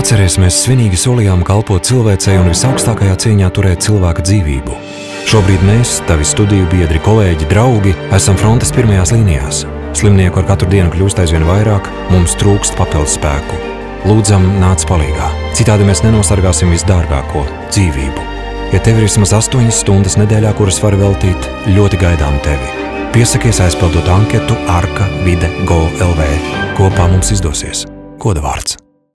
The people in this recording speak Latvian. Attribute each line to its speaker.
Speaker 1: Atceries, mēs svinīgi solījām kalpot cilvēcei un visaugstākajā cieņā turēt cilvēka dzīvību. Šobrīd mēs, tavi studiju biedri, kolēģi, draugi, esam frontes pirmajās līnijās. Slimnieku ar katru dienu kļūst aizvien vairāk, mums trūkst papildus spēku. Lūdzam, nāc palīgā. Citādi mēs nenosargāsim visdārgāko - dzīvību. Ja tev ir vismaz 8 stundas nedēļā, kuras var veltīt, ļoti gaidām tevi. Piesakies aizpildot anketu Arka Vide Go LV. Kopā mums izdosies. Kodavārds!